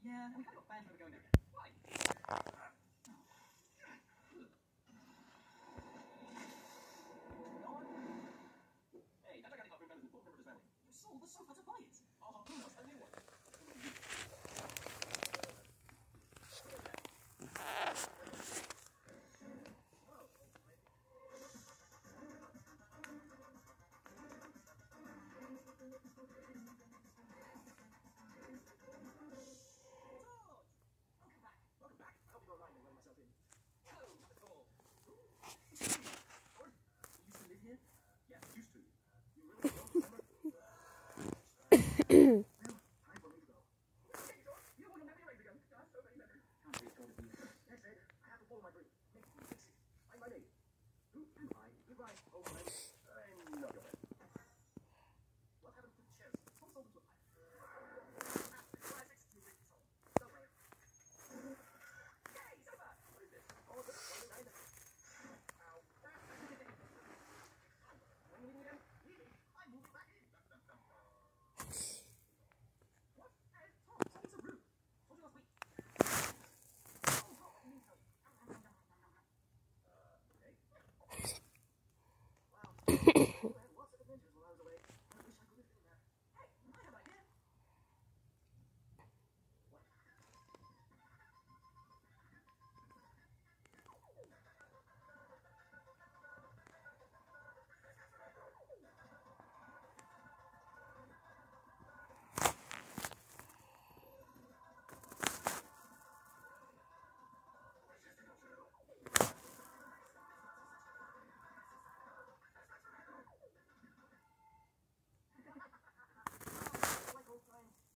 Yeah, we kind of got bad for going there. Why? Hey, that guy got better than Paul Rivers' family. You sold the sofa to buy it. Oh, who